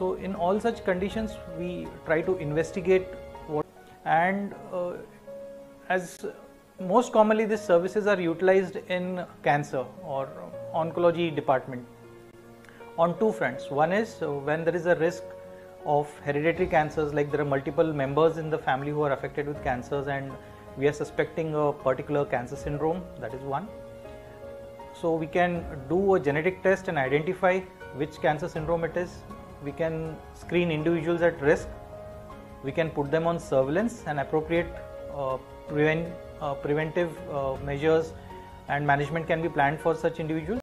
So in all such conditions, we try to investigate what and uh, as most commonly these services are utilized in cancer or oncology department on two fronts. One is uh, when there is a risk of hereditary cancers, like there are multiple members in the family who are affected with cancers, and we are suspecting a particular cancer syndrome. That is one. So we can do a genetic test and identify which cancer syndrome it is. We can screen individuals at risk. We can put them on surveillance and appropriate uh, prevent, uh, preventive uh, measures and management can be planned for such individuals.